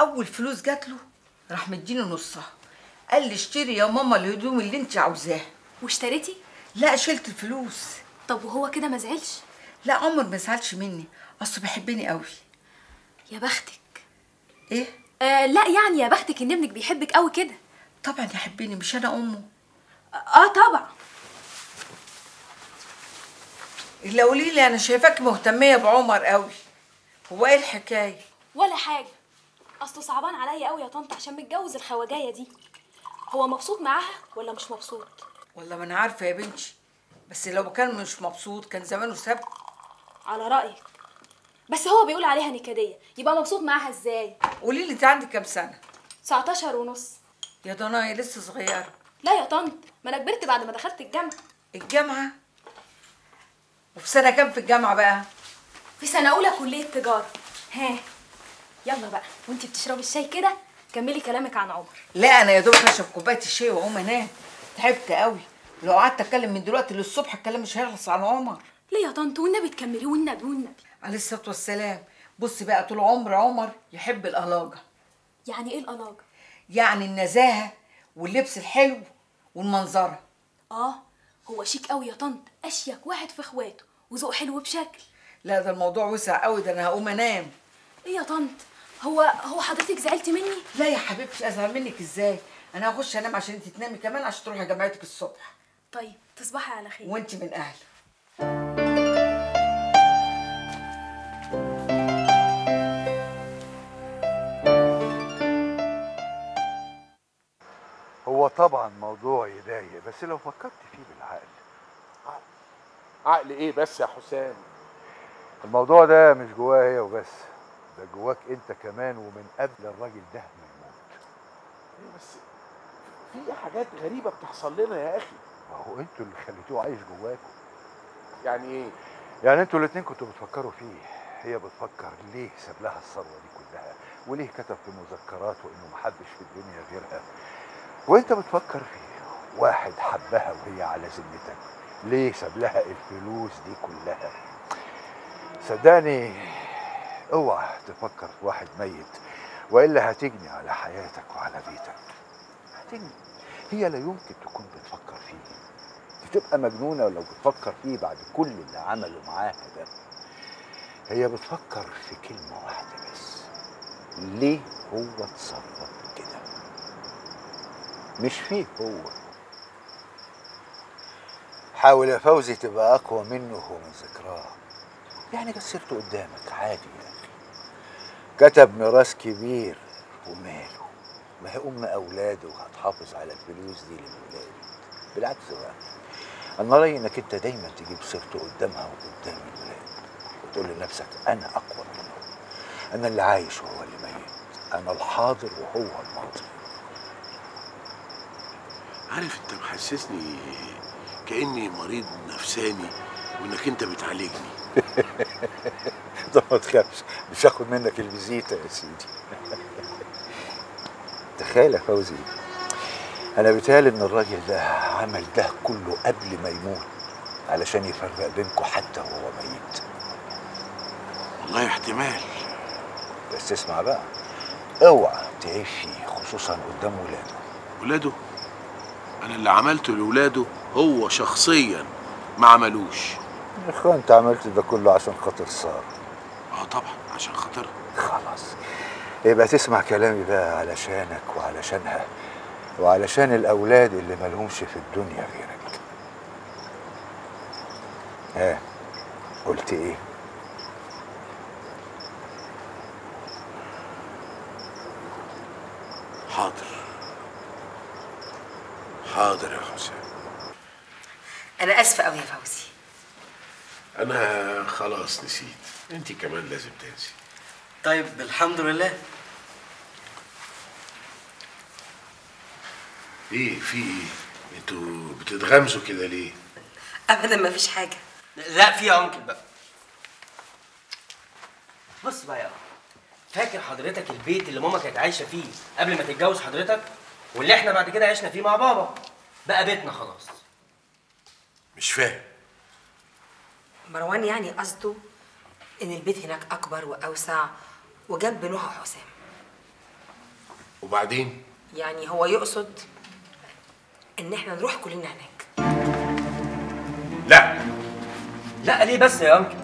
أول فلوس جات له راح مديني نصها. قال لي اشتري يا ماما الهدوم اللي انت عاوزاها واشتريتي؟ لا شلت الفلوس. طب وهو كده ما زعلش؟ لا عمر ما زعلش مني. أصله بيحبني قوي. يا بختك. إيه؟ آه لا يعني يا بختك إن ابنك بيحبك قوي كده. طبعا يحبني مش أنا أمه. آه طبعا. اللي قولي لي أنا شايفاك مهتمية بعمر قوي. هو إيه الحكاية؟ ولا حاجة. أصله صعبان عليا قوي يا طنط عشان متجوز الخواجاية دي. هو مبسوط معاها ولا مش مبسوط؟ والله ما أنا عارفة يا بنتي بس لو كان مش مبسوط كان زمانه ساب على رأيك. بس هو بيقول عليها نكدية. يبقى مبسوط معاها إزاي؟ قولي لي انت عندك كام سنة؟ 19 ونص. يا ضنايا لسه صغيرة. لا يا طنط ما أنا كبرت بعد ما دخلت الجامعة. الجامعة؟ وفي سنة كام في الجامعة بقى؟ في سنة أولى كلية تجارة. ها. يلا بقى وانتي بتشربي الشاي كده كملي كلامك عن عمر. لا أنا يا دوب هشرب كوباية الشاي وأقوم أنام. تعبت قوي. لو قعدت أتكلم من دلوقتي للصبح الكلام مش هيخلص عن عمر. ليه يا طنط والنبي تكملي والنبي والنبي. عليه الصلاة والسلام. بصي بقى طول عمر عمر يحب القلاجه يعني إيه القلاجه يعني النزاهة واللبس الحلو والمنظرة. آه هو شيك قوي يا طنط. أشيك واحد في إخواته وذوق حلو بشكل. لا ده الموضوع وسع قوي ده أنا هقوم أنام. إيه يا طنط؟ هو هو حضرتك زعلتي مني؟ لا يا حبيبتي أزعل منك إزاي؟ أنا هخش أنام عشان أنت تنامي كمان عشان تروحي جامعتك الصبح. طيب تصبحي على خير. وأنت من أهل. هو طبعا موضوع يضايق بس لو فكرت فيه بالعقل. عقل. إيه بس يا حسام؟ الموضوع ده مش جواها هي وبس. ده جواك انت كمان ومن قبل الراجل ده ما يموت. إيه بس في حاجات غريبة بتحصل لنا يا أخي. ما هو أنتوا اللي خليتوه عايش جواكم. يعني إيه؟ يعني أنتوا الاتنين كنتوا بتفكروا فيه. هي بتفكر ليه ساب لها الثروة دي كلها؟ وليه كتب في مذكراته انه محدش في الدنيا غيرها؟ وانت بتفكر فيه. واحد حبها وهي على ذمتك. ليه ساب لها الفلوس دي كلها؟ صدقني اوعى تفكر في واحد ميت وإلا هتجني على حياتك وعلى بيتك. هتجني. هي لا يمكن تكون بتفكر فيه. تبقى مجنونة لو بتفكر فيه بعد كل اللي عمله معاها ده. هي بتفكر في كلمة واحدة بس. ليه هو اتصرف كده؟ مش فيه هو. حاول يا فوزي تبقى أقوى منه ومن ذكراه. يعني بس سيرته قدامك عادي أخي كتب ميراث كبير وماله. ما هي أم أولاده وهتحافظ على الفلوس دي للولاد؟ بالعكس بقى. أنا رأيي إنك أنت دايما تجيب سيرته قدامها وقدام الولاد وتقول لنفسك أنا أقوى منه أنا اللي عايش وهو اللي ميت. أنا الحاضر وهو الماضي. عارف أنت محسسني كأني مريض نفساني. وإنك أنت بتعالجني. ده ما تخافش مش هاخد منك الفيزيتا يا سيدي. تخيل يا فوزي أنا بيتهيألي إن الراجل ده عمل ده كله قبل ما يموت علشان يفرق بينكم حتى وهو ميت. والله احتمال. بس اسمع بقى اوعى تعيش فيه خصوصا قدام ولاده. ولاده؟ أنا اللي عملته لاولاده هو شخصيا ما عملوش. يا إخوان أنت عملت ده كله عشان خاطر ساره آه طبعا عشان خاطرها خلاص. يبقى تسمع كلامي بقى علشانك وعلشانها وعلشان الأولاد اللي مالهمش في الدنيا غيرك. ها قلت إيه؟ حاضر. حاضر يا حسام أنا آسفة قوي يا فوزي. أنا خلاص نسيت. أنت كمان لازم تنسي. طيب الحمد لله. إيه في إيه؟ أنتوا بتتغمزوا كده ليه؟ ابدا ما فيش حاجة. لا في يا أنكل بقى. بص بقى يا. فاكر حضرتك البيت اللي ماما كانت عايشة فيه قبل ما تتجوز حضرتك؟ واللي إحنا بعد كده عشنا فيه مع بابا. بقى بيتنا خلاص. مش فاهم. مروان يعني قصده إن البيت هناك أكبر وأوسع وجنب نوح حسام. وبعدين؟ يعني هو يقصد إن إحنا نروح كلنا هناك. لا. لا ليه بس يا أنكل؟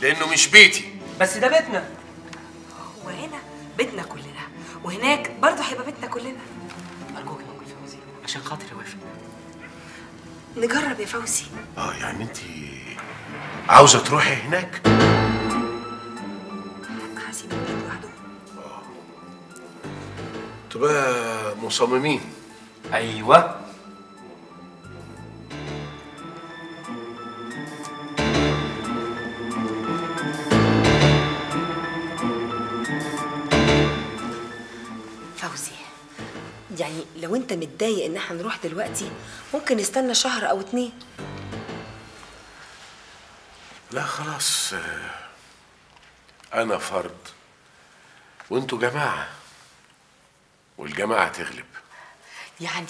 لأنه مش بيتي. بس ده بيتنا. وهنا بيتنا كلنا وهناك برضه هيبقى بيتنا كلنا. أرجوك يا أنكل فوزي عشان خاطري وافق نجرب يا فوزي. آه يعني انت عاوزة تروحي هناك؟ هسيب البيت لوحده تبقى مصممين. أيوه. فوزي يعني لو انت متضايق ان إحنا نروح دلوقتي ممكن نستنى شهر أو اتنين. لا خلاص آه، أنا فرد. وأنتوا جماعة. والجماعة تغلب. يعني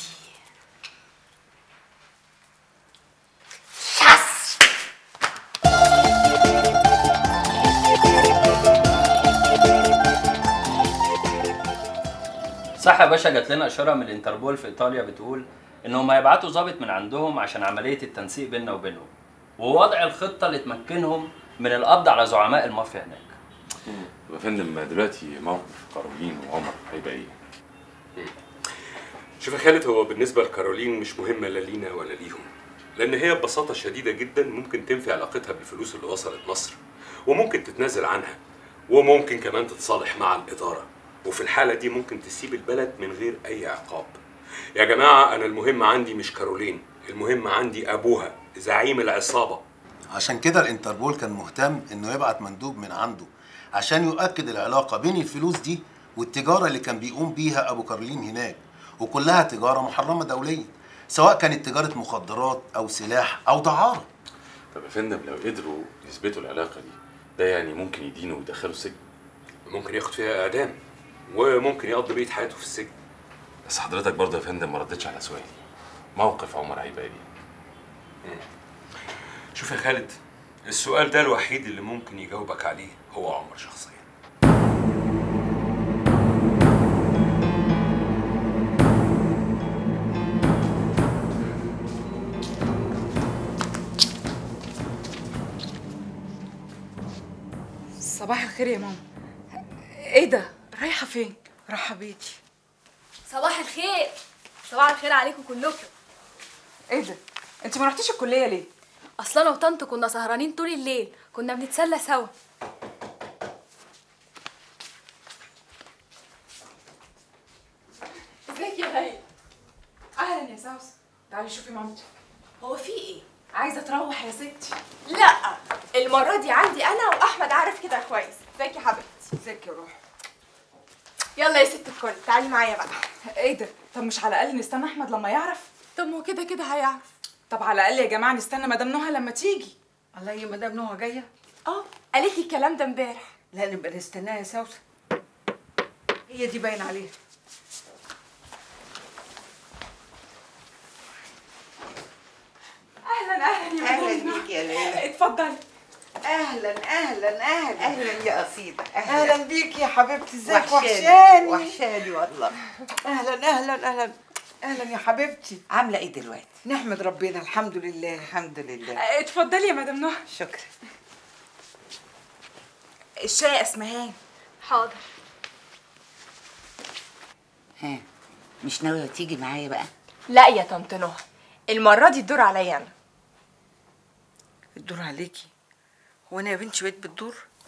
صح يا باشا جات لنا إشارة من الانتربول في إيطاليا بتقول إنهم هيبعتوا ضابط من عندهم عشان عملية التنسيق بيننا وبينهم. ووضع الخطة اللي تمكنهم من القبض على زعماء المافيا هناك. طب يا فندم دلوقتي موقف كارولين وعمر هيبقى إيه؟ شوف يا خالد هو بالنسبة لكارولين مش مهمة لا لينا ولا ليهم. لأن هي ببساطة شديدة جدا ممكن تنفي علاقتها بالفلوس اللي وصلت مصر وممكن تتنازل عنها وممكن كمان تتصالح مع الإدارة. وفي الحالة دي ممكن تسيب البلد من غير أي عقاب. يا جماعة أنا المهم عندي مش كارولين المهم عندي أبوها. زعيم العصابة. عشان كده الانتربول كان مهتم إنه يبعت مندوب من عنده عشان يؤكد العلاقة بين الفلوس دي والتجارة اللي كان بيقوم بيها أبو كارلين هناك وكلها تجارة محرمة دوليا سواء كانت تجارة مخدرات أو سلاح أو دعاره طب يا فندم لو قدروا يثبتوا العلاقة دي ده يعني ممكن يدينوا ويدخلوا السجن؟ ممكن ياخد فيها إعدام وممكن يقضي بقية حياته في السجن. بس حضرتك برضه يا فندم ما ردتش على سؤالي. موقف عمر هيبقى إيه؟ شوف يا خالد السؤال ده الوحيد اللي ممكن يجاوبك عليه هو عمر شخصيا. صباح الخير يا ماما. إيه ده؟ رايحة فين؟ رايحة بيتي. صباح الخير. صباح الخير عليكم كلكم. إيه ده؟ انت ما رحتيش الكلية ليه؟ أصل أنا وطنط كنا سهرانين طول الليل كنا بنتسلى سوا. ازيك يا هاي أهلا يا سوسن تعالي شوفي مامتك. هو في إيه؟ عايزة تروح يا ستي. لا المرة دي عندي أنا وأحمد عارف كده كويس. ازيك يا حبيبتي؟ ازيك يا روح يلا يا ست الكل تعالي معايا بقى. إيه ده؟ طب مش على الأقل نستنى أحمد لما يعرف؟ طب ما هو كده كده هيعرف. طب على الأقل يا جماعة نستنى مدام نهى لما تيجي. الله يا مدام نهى جاية. آه قالت لي الكلام ده امبارح. لا نبقى نستناها يا سوسن هي دي باين عليها. أهلا أهلا يا أهلا مدام بيك يا ليلى. اتفضلي. أهلا أهلا أهلا. أهلا يا قصيده أهلا. بيك يا حبيبتي إزيك؟ وحشاني. وحشاني والله. أهلا أهلا أهلا. أهلا يا حبيبتي. عاملة إيه دلوقتي؟ نحمد ربنا الحمد لله. الحمد لله. اتفضلي يا مدام نهى. شكرا. الشاي يا أسمهان. حاضر. ها مش ناوية تيجي معايا بقى؟ لا يا طنط نهى المرة دي الدور عليا أنا. الدور عليكي؟ هو أنا يا بنتي بقيت بتدور؟